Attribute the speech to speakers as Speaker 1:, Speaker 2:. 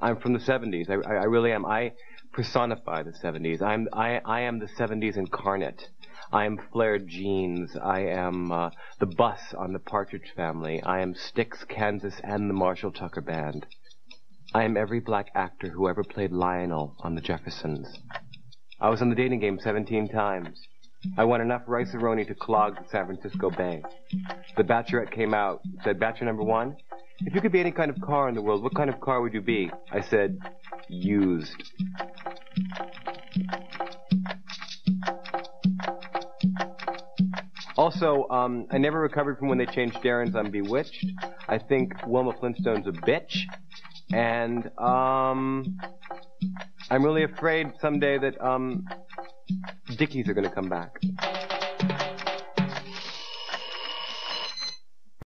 Speaker 1: I'm from the 70s. I, I, really am. I personify the 70s. I'm, I, I am the 70s incarnate. I am flared jeans. I am uh, the bus on the Partridge Family. I am Styx, Kansas, and the Marshall Tucker Band. I am every black actor who ever played Lionel on The Jeffersons. I was on the dating game 17 times. I won enough rice roni to clog the San Francisco Bay. The Bachelorette came out, said, Bachelor number one, if you could be any kind of car in the world, what kind of car would you be? I said, used. Also, um, I never recovered from when they changed Darrin's on Bewitched. I think Wilma Flintstone's a bitch. And, um, I'm really afraid someday that, um, Dickies are gonna come back.